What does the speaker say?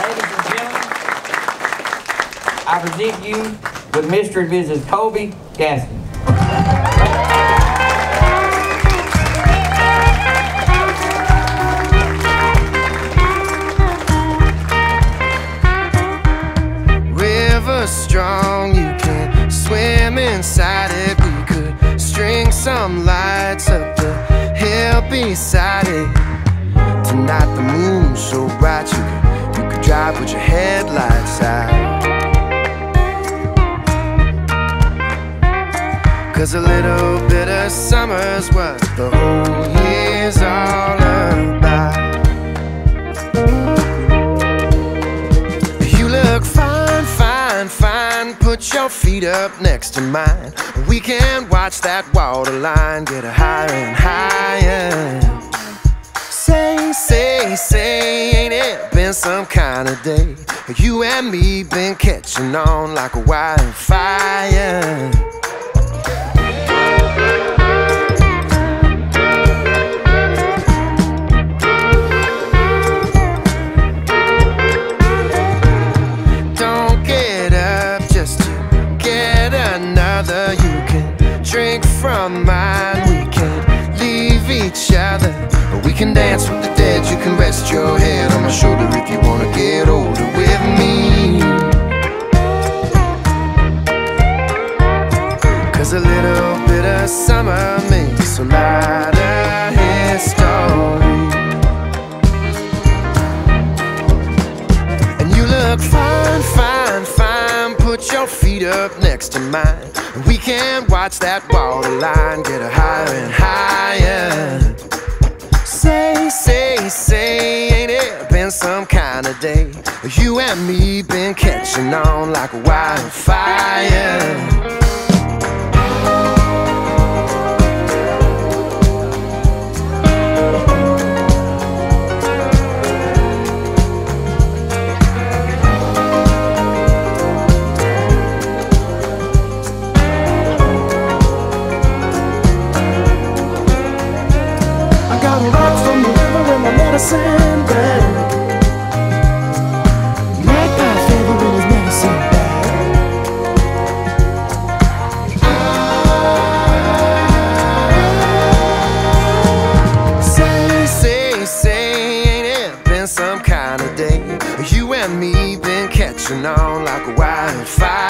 Ladies and gentlemen, I present you with Mr. and Mrs. Colby Gaskin. river strong, you can swim inside it. We could string some lights up the hill beside it. Drive with your headlights out. Cause a little bit of summer's what the whole year's all about. You look fine, fine, fine. Put your feet up next to mine. We can watch that water line get higher and higher. Say, say, say, some day? You and me been catching on like a wildfire. Don't get up just to get another. You can drink from mine. Each other. We can dance with the dead. You can rest your head on my shoulder if you wanna get older with me. Cause a little bit of summer makes a lot of history. And you look fine, fine, fine. Put your feet up next to mine. And we can watch that water line get higher and higher. Say, say, say, ain't it been some kind of day? You and me been catching on like a wildfire. Catching on like a wildfire.